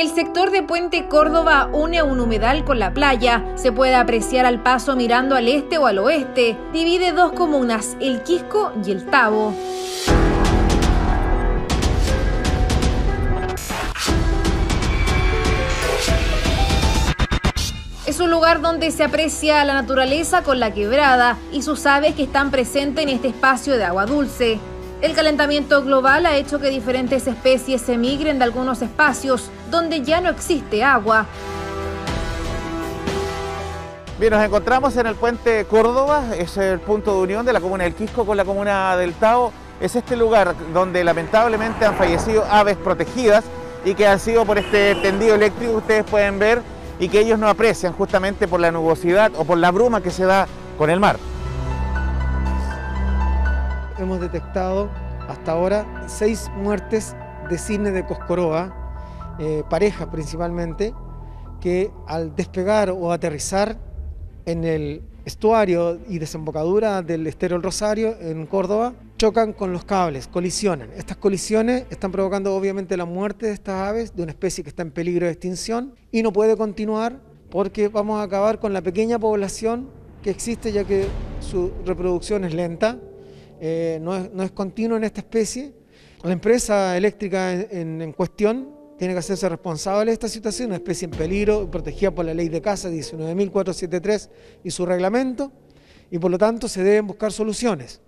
El sector de Puente Córdoba une un humedal con la playa. Se puede apreciar al paso mirando al este o al oeste. Divide dos comunas, el Quisco y el Tabo. Es un lugar donde se aprecia la naturaleza con la quebrada y sus aves que están presentes en este espacio de agua dulce. El calentamiento global ha hecho que diferentes especies emigren de algunos espacios donde ya no existe agua. Bien, nos encontramos en el puente Córdoba, es el punto de unión de la comuna del Quisco con la comuna del Tao. Es este lugar donde lamentablemente han fallecido aves protegidas y que han sido por este tendido eléctrico que ustedes pueden ver y que ellos no aprecian justamente por la nubosidad o por la bruma que se da con el mar hemos detectado hasta ahora seis muertes de cisne de Coscoroa, eh, parejas principalmente, que al despegar o aterrizar en el estuario y desembocadura del estero El Rosario en Córdoba, chocan con los cables, colisionan. Estas colisiones están provocando obviamente la muerte de estas aves, de una especie que está en peligro de extinción y no puede continuar porque vamos a acabar con la pequeña población que existe ya que su reproducción es lenta eh, no, es, no, continuo en esta especie. La empresa eléctrica en, cuestión tiene que hacerse responsable de esta situación, una especie en peligro, protegida por la ley de casa 19.473 y su reglamento, y por lo tanto se deben buscar soluciones.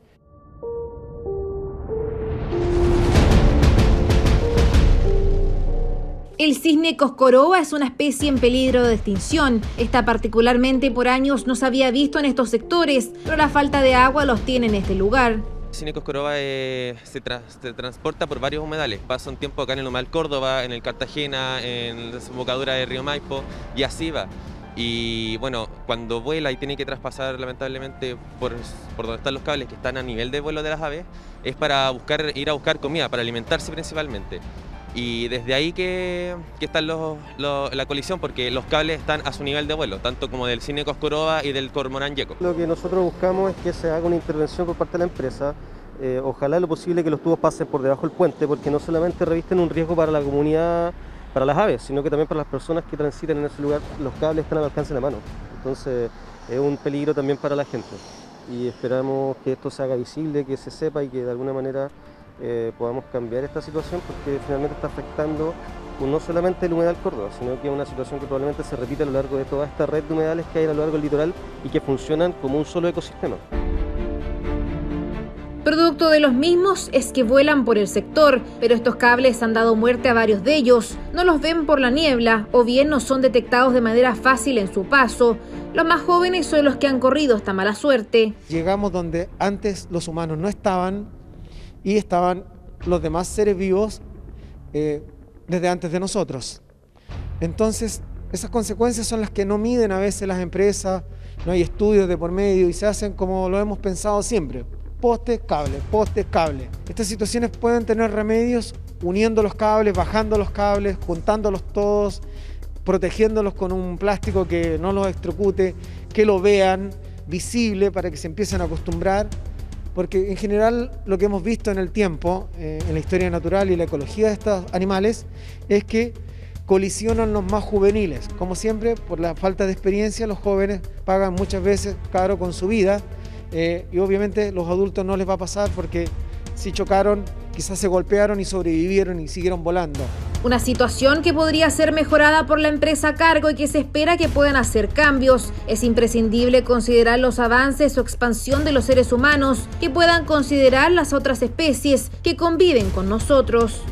El cisne coscoroa es una especie en peligro de extinción. Esta particularmente por años no se había visto en estos sectores, pero la falta de agua los tiene en este lugar. El cisne coscoroa eh, se, transporta por varios humedales. Pasa un tiempo acá en el humedal Córdoba, en el Cartagena, en la desembocadura de Río Maipo y así va. Y bueno, cuando vuela y tiene que traspasar lamentablemente por, por donde están los cables que están a nivel de vuelo de las aves, es para buscar, ir a buscar comida, para alimentarse principalmente. Y desde ahí que, está la colisión, porque los cables están a su nivel de vuelo, tanto como del Cine Coscoroba y del Cormorán Yeco. Lo que nosotros buscamos es que se haga una intervención por parte de la empresa, eh, ojalá lo posible que los tubos pasen por debajo del puente, porque no solamente revisten un riesgo para la comunidad, para las aves, sino que también para las personas que transitan en ese lugar, los cables están al alcance de la mano. Entonces es un peligro también para la gente. Y esperamos que esto se haga visible, que se sepa y que de alguna manera eh, podamos cambiar esta situación porque finalmente está afectando no solamente el humedal Córdoba, sino que es una situación que probablemente se repite a lo largo de toda esta red de humedales que hay a lo largo del litoral y que funcionan como un solo ecosistema. Producto de los mismos es que vuelan por el sector, pero estos cables han dado muerte a varios de ellos. No los ven por la niebla o bien no son detectados de manera fácil en su paso. Los más jóvenes son los que han corrido esta mala suerte. Llegamos donde antes los humanos no estaban, y estaban los demás seres vivos eh, desde antes de nosotros. Entonces, esas consecuencias son las que no miden a veces las empresas, no hay estudios de por medio y se hacen como lo hemos pensado siempre, postes, cable, postes, cable. Estas situaciones pueden tener remedios uniendo los cables, bajando los cables, juntándolos todos, protegiéndolos con un plástico que no los electrocute, que lo vean visible para que se empiecen a acostumbrar porque en general lo que hemos visto en el tiempo, eh, en la historia natural y la ecología de estos animales, es que colisionan los más juveniles. Como siempre, por la falta de experiencia, los jóvenes pagan muchas veces caro con su vida eh, y obviamente los adultos no les va a pasar porque si chocaron, quizás se golpearon y sobrevivieron y siguieron volando. Una situación que podría ser mejorada por la empresa a cargo y que se espera que puedan hacer cambios. Es imprescindible considerar los avances o expansión de los seres humanos que puedan considerar las otras especies que conviven con nosotros.